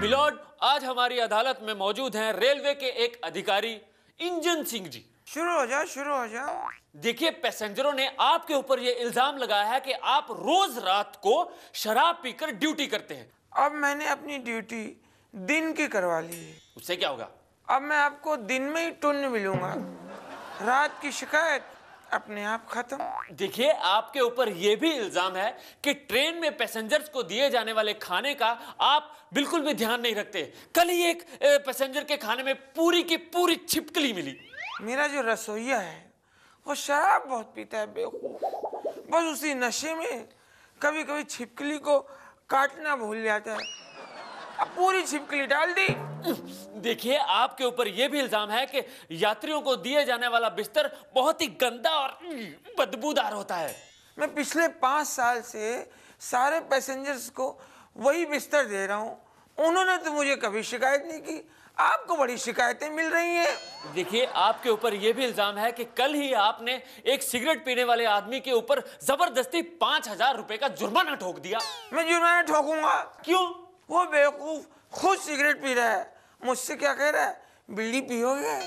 Milord आज हमारी अदालत में मौजूद हैं रेलवे के एक अधिकारी इंजन सिंह जी। शुरू हो जाओ शुरू हो जाओ। देखिए पैसेंजरों ने आपके ऊपर ये इल्ज़ाम लगाया है कि आप रोज रात को शराब पीकर ड्यूटी करते हैं। अब मैंने अपनी ड्यूटी दिन की करवा ली है। उससे क्या होगा? अब मैं आपको दिन में ही टुन्न मिलूँगा। रात की शिकायत अपने आप खत्म। देखिए आपके ऊपर यह भी इल्ज़ाम है कि ट्रेन में पैसेंजर्स को दिए जाने वाले खाने का आप बिल्कुल भी ध्यान नहीं रखते। कल ही एक पैसेंजर के खाने में पूरी की पूरी छिपकली मिली। मेरा जो रसोईया है वो शराब बहुत पीता है बेवकूफ़। बस उसी नशे में कभी कभी छिपकली को काटना भूल जाता है। पूरी छिपकली डाल दी। देखिए आपके ऊपर यह भी इल्ज़ाम है कि यात्रियों को दिए जाने वाला बिस्तर बहुत ही गंदा और बदबूदार होता है। मैं पिछले पाँच साल से सारे पैसेंजर्स को वही बिस्तर दे रहा हूँ। उन्होंने तो मुझे कभी शिकायत नहीं की। आपको बड़ी शिकायतें मिल रही हैं। देखिए आपके ऊपर यह भी इल्ज़ाम है कि कल ही आपने एक सिगरेट पीने वाले आदमी के ऊपर ज़बरदस्ती पाँच हज़ार रुपए का जुर्माना ठोक दिया। मैं जुर्माना ठोकूँगा। क्यों? वो बेवकूफ़ खुद सिगरेट पी रहा है। मुझसे क्या कह रहा है? बीड़ी पियोगे